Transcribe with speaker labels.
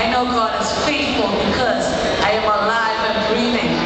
Speaker 1: I know God is faithful because I am alive and breathing.